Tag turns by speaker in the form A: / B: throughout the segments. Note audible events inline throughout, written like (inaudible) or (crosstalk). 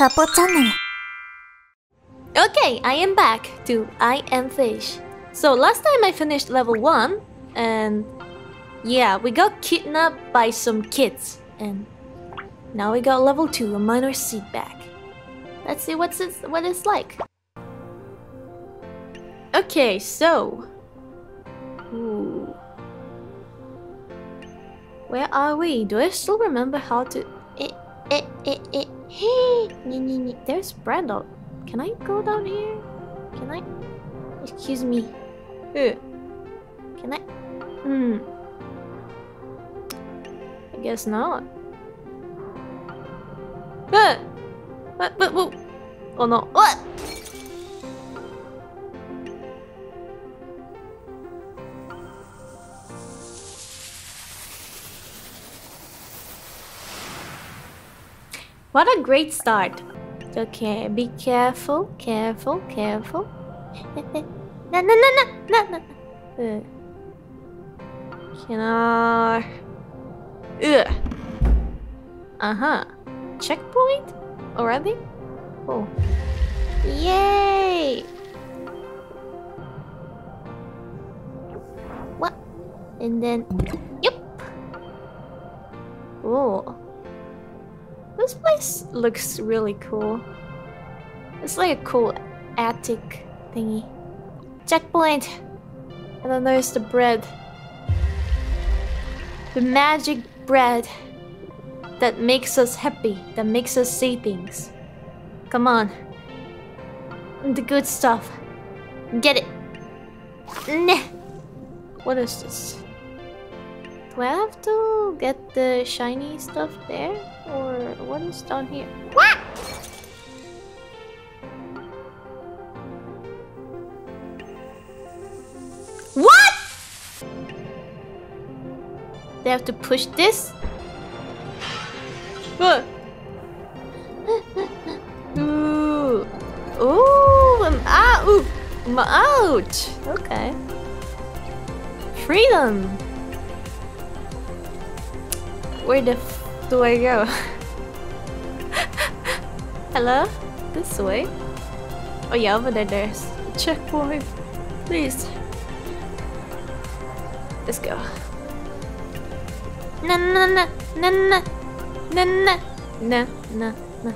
A: Couple channel.
B: Okay, I am back to I am Fish. So last time I finished level 1 and yeah, we got kidnapped by some kids and now we got level 2, a minor seed back. Let's see what's it, what it's like. Okay, so Ooh. Where are we? Do I still remember how to eh eh eh eh hey There's Brando. Can I go down here? Can I? Excuse me. Uh, can I? Hmm. I guess not. Uh, but, but, but, oh no. What? What a great start. Okay, be careful, careful, careful. no, no, no, no, no, no. Uh. Can I... Ugh. Uh-huh. Checkpoint? Already? Oh. Yay! What? And then... Yep! Oh. This place looks really cool. It's like a cool attic thingy. Checkpoint! And then there's the bread. The magic bread that makes us happy, that makes us see things. Come on. The good stuff. Get it. Nah. What is this? Do I have to get the shiny stuff there? Or what is down here? What? What? They have to push this? What? (laughs) Ooh. Ooh, I'm out. Ooh. Ouch. Okay. Freedom. Where the f do I go? Hello? This way? Oh yeah, over there there's a checkpoint. Please. Let's go. Na na na na na na na na na na.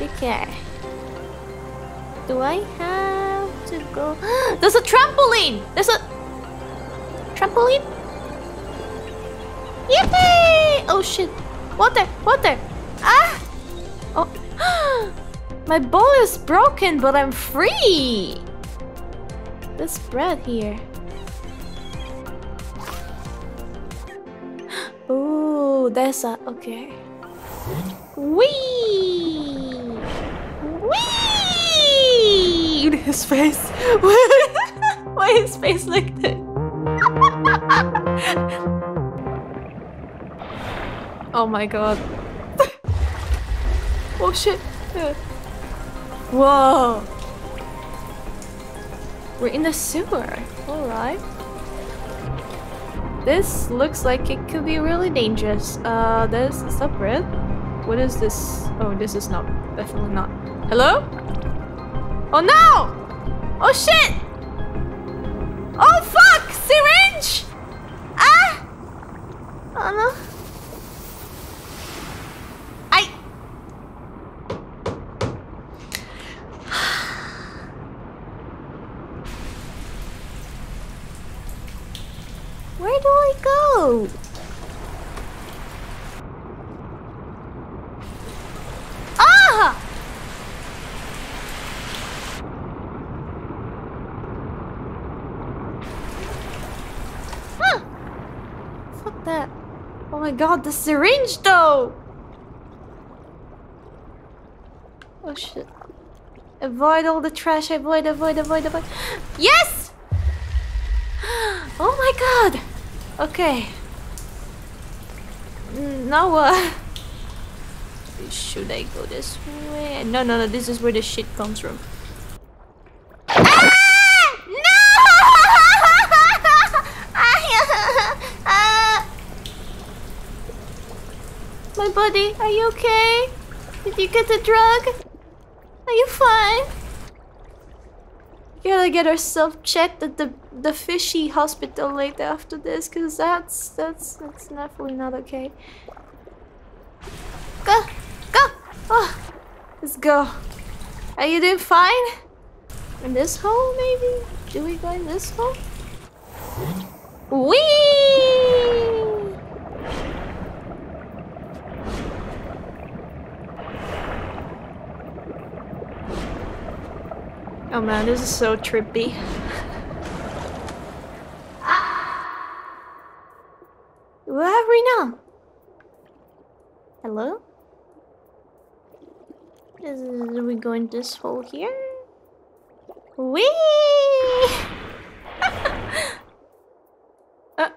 B: Okay. Do I have to go? (gasps) There's a trampoline! There's a trampoline? Oh shit. Water! Water! Ah! Oh. (gasps) My bowl is broken, but I'm free! This bread here. (gasps) Ooh, there's a... Okay. Wee! Wee! (laughs) His face. (laughs) Why his face like that? Oh my god. (laughs) oh shit. Whoa. We're in the sewer. Alright. This looks like it could be really dangerous. Uh, there's a bread. What is this? Oh, this is not. Definitely not. Hello? Oh no! Oh shit! Oh fuck! Syringe! Ah! Oh no. I... Where do I go? Ah! Huh. Fuck that. Oh my god, the syringe though! Oh shit. Avoid all the trash, avoid, avoid, avoid, avoid. Yes! (gasps) Oh my god! Okay. Mm, Now what? (laughs) Should I go this way? No, no, no, this is where the shit comes from. Ah! No! Buddy, are you okay? Did You get the drug? Are you fine? You gotta get ourselves checked at the the fishy hospital later after this, cause that's that's that's definitely not okay. Go, go. Oh, let's go. Are you doing fine? In this hole, maybe? Do we go in this hole? Wee! Oh man, this is so trippy. Where are we now? Hello? Is, are we going this hole here? Wee! (laughs) uh.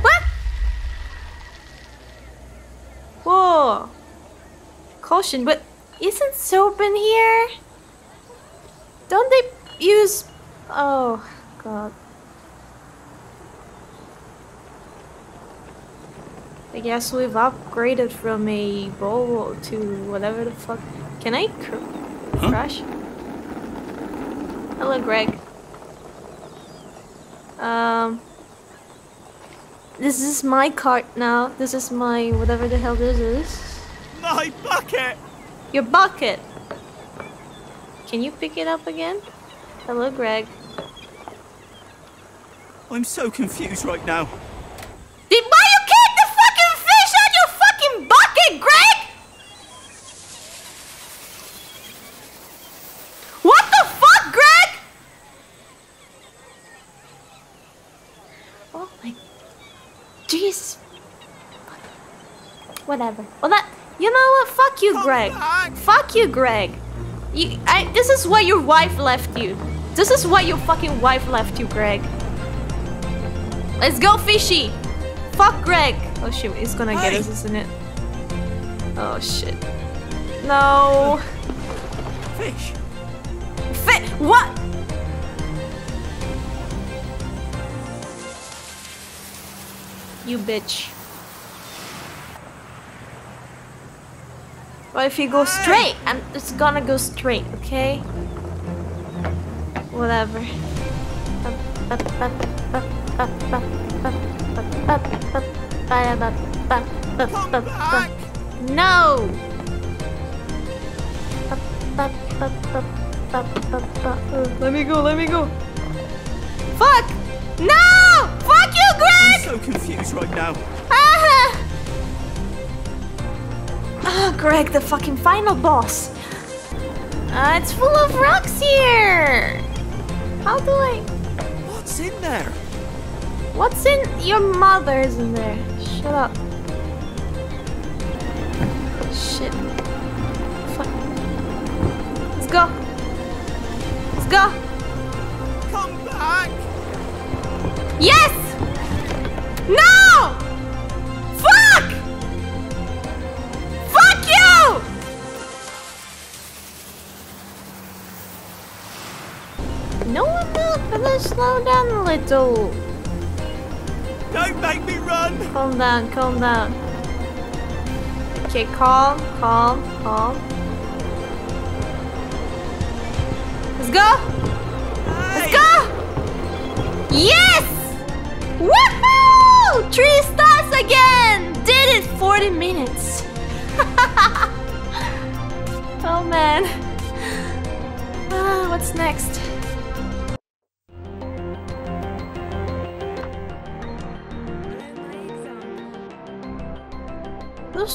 B: What? Whoa! Caution, but isn't soap in here? Don't they use... Oh, God. I guess we've upgraded from a bowl to whatever the fuck. Can I cr huh? crash? Hello, Greg. Um... This is my cart now. This is my whatever the hell this is.
A: My bucket!
B: Your bucket! Can you pick it up again? Hello, Greg.
A: I'm so confused right now.
B: Did why you keep the fucking fish on your fucking bucket, Greg? What the fuck, Greg? Oh my... Jeez. Whatever. Well, that... You know what? Fuck you, Greg. Fuck you, Greg. You, I, this is why your wife left you. This is why your fucking wife left you, Greg. Let's go, fishy. Fuck Greg. Oh shit, it's gonna get us, isn't it? Oh shit. No.
A: Fish.
B: Fish. What? You bitch. Well, if you go straight, and it's gonna go straight, okay? Whatever. No! Let me go, let me go. Fuck! No! Fuck you, Greg!
A: I'm so confused right now.
B: Ah! Oh, Greg, the fucking final boss. Uh, it's full of rocks here. How do I...
A: What's in there?
B: What's in... Your mother's in there. Shut up. Shit. Fuck. Let's go. Let's go.
A: Come back.
B: Yes! Slow down a little.
A: Don't make me run!
B: Calm down, calm down. Okay, calm, calm, calm. Let's go!
A: Hey.
B: Let's go! Yes! Woohoo! Three stars again! Did it 40 minutes. (laughs) oh man. Ah, what's next?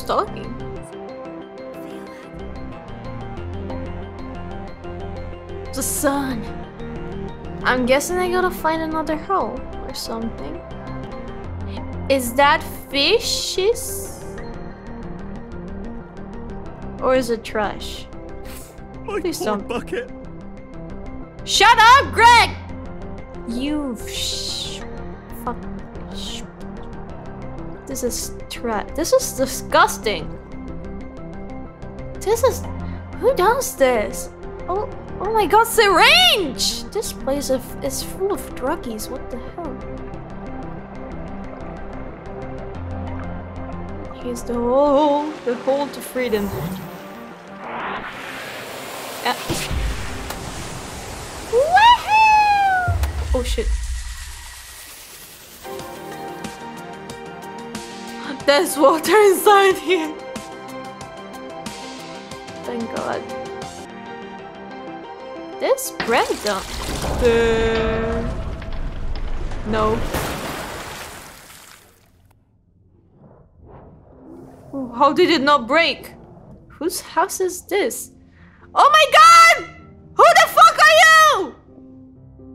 B: Who's talking? The sun. I'm guessing I gotta find another hole or something. Is that fishes? Or is it trash?
A: My
B: Please don't.
A: bucket.
B: Shut up, Greg! You sh fuck. Sh this is tra- This is disgusting. This is. Who does this? Oh, oh my god, syringe! This place of, is full of druggies. What the hell? Here's the hole, the hole to freedom. Uh, (laughs) Woohoo! Oh shit. There's water inside here. Thank god. This bread down there. No. How did it not break? Whose house is this? Oh my god! Who the fuck are you?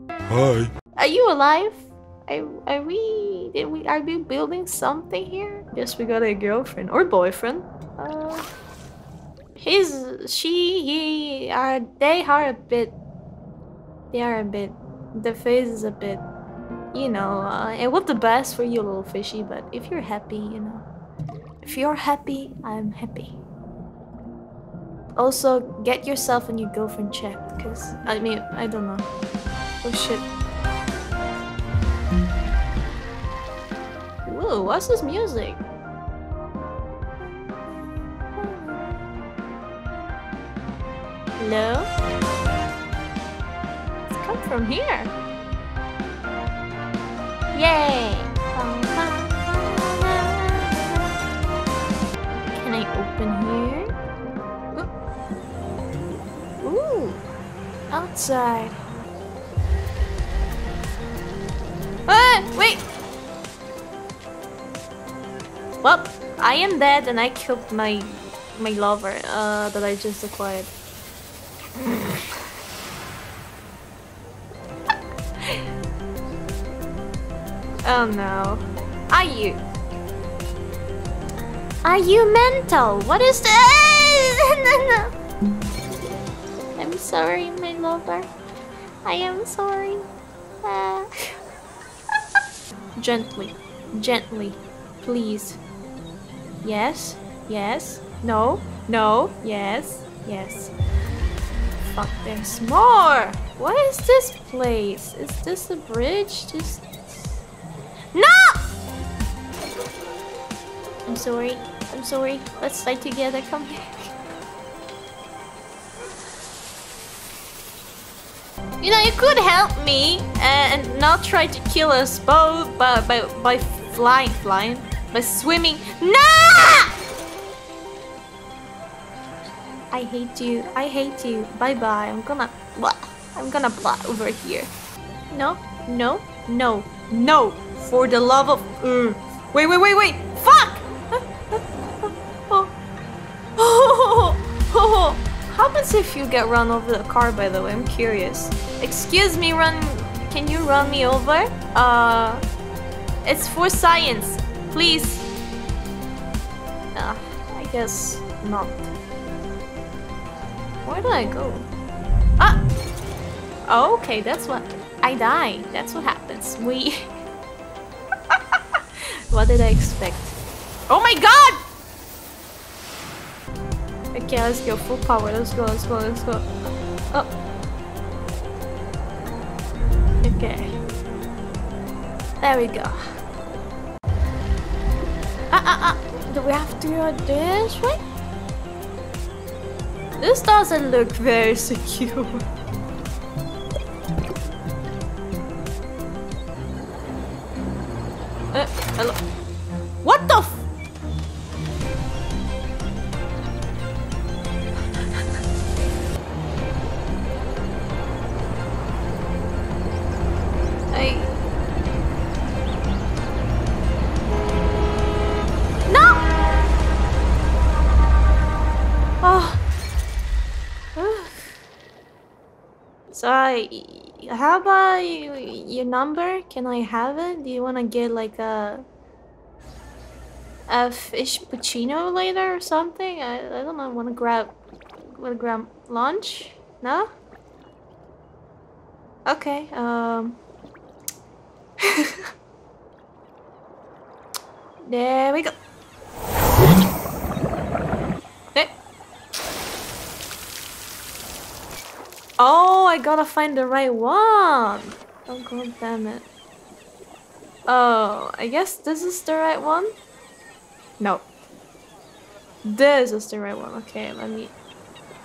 A: Hi.
B: Are you alive? Are, are we did we are we building something here? Yes, we got a girlfriend or boyfriend. Uh, he's she he are they are a bit. They are a bit. The face is a bit. You know, uh, it was the best for you, little fishy. But if you're happy, you know, if you're happy, I'm happy. Also, get yourself and your girlfriend checked, cause I mean, I don't know. Oh shit. What's this music? Hello? It's come from here. Yay! Can I open here? Ooh, outside. Ah, wait! Well, I am dead and I killed my my lover uh, that I just acquired. (laughs) oh no. Are you? Are you mental? What is this? no, (laughs) no. I'm sorry, my lover. I am sorry. Ah. (laughs) gently, gently, please. Yes, yes, no, no, yes, yes. Fuck, there's more! What is this place? Is this a bridge? Just. No! I'm sorry. I'm sorry. Let's fight together. Come here. You know, you could help me uh, and not try to kill us both by, by, by flying, flying, by swimming. No! I hate you. I hate you. Bye bye. I'm gonna. Blah. I'm gonna plot over here. No, no, no, no. For the love of. Uh. Wait, wait, wait, wait. Fuck! oh. Oh. Oh. How happens if you get run over the car, by the way? I'm curious. Excuse me, run. Can you run me over? Uh. It's for science. Please. Uh, I guess not. Where do I go? Ah! Oh, okay, that's what... I die. That's what happens. We... (laughs) what did I expect? Oh my god! Okay, let's go. Full power. Let's go, let's go, let's go. Oh. Okay. There we go. Ah, ah. Do we have to go this way? This doesn't look very secure. Uh, hello. What the So I, how about you, your number? Can I have it? Do you want to get like a a fish puccino later or something? I, I don't know. Want to grab want to grab lunch? No. Okay. Um. (laughs) there we go. Oh, I gotta find the right one. Oh god damn it. Oh, I guess this is the right one? No. This is the right one. Okay, let me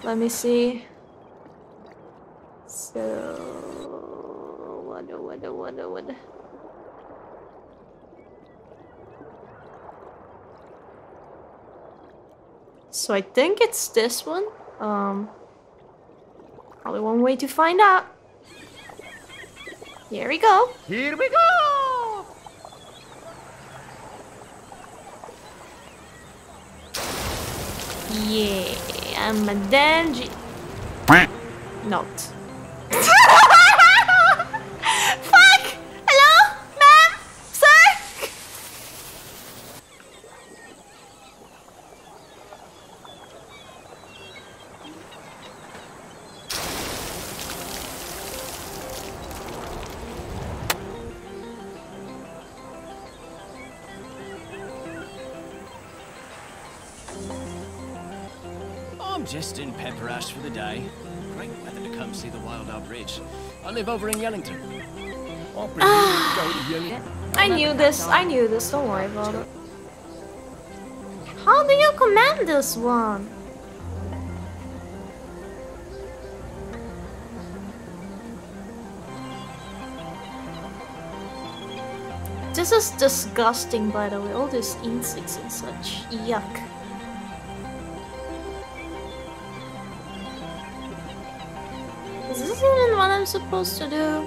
B: let me see. So what what what what So I think it's this one. Um only one way to find out. Here we go.
C: Here we go!
B: Yeah, I'm a dandy. Not.
D: Just in Pepper Ash for the day. Great weather to come see the Wild Out Bridge. I live over in Yellington. Oh, ah.
C: I'll bring you to go to Yelling.
B: I knew this. I knew this. Don't worry about it. How do you command this one? This is disgusting, by the way. All these insects and such. Yuck. Supposed to do?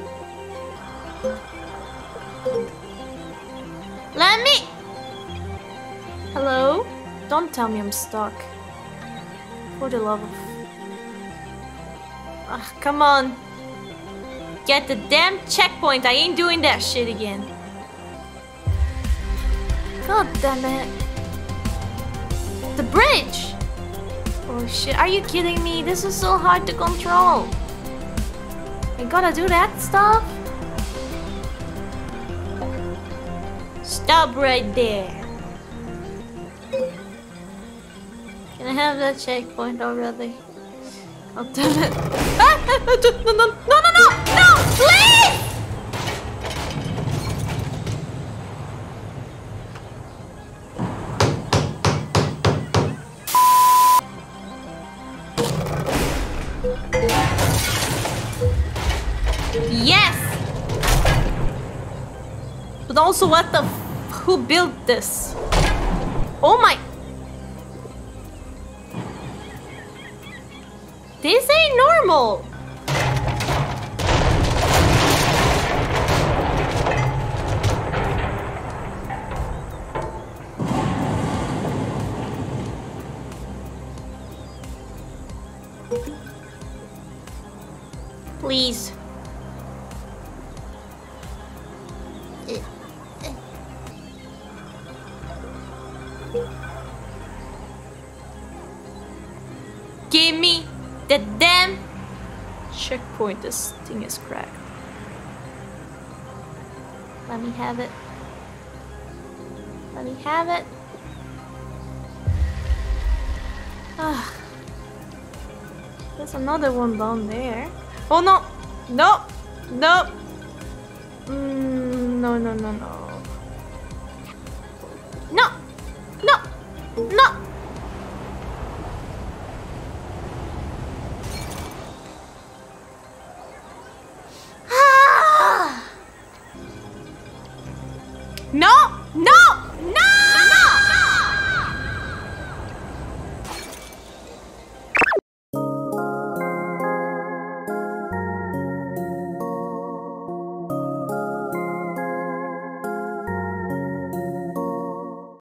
B: Let me. Hello? Don't tell me I'm stuck. For the love of. Ah, come on. Get the damn checkpoint. I ain't doing that shit again. God damn it. The bridge! Oh shit, are you kidding me? This is so hard to control. I gotta do that stuff? Stop right there. Can I have that checkpoint already? Oh damn it. Ah! No, no, no! No! Please! Also, what the Who built this? Oh my... This ain't normal! Please. Checkpoint. This thing is cracked. Let me have it. Let me have it. Ah. There's another one down there. Oh no! No! No! Mm, no, no, no, no. No! No! No!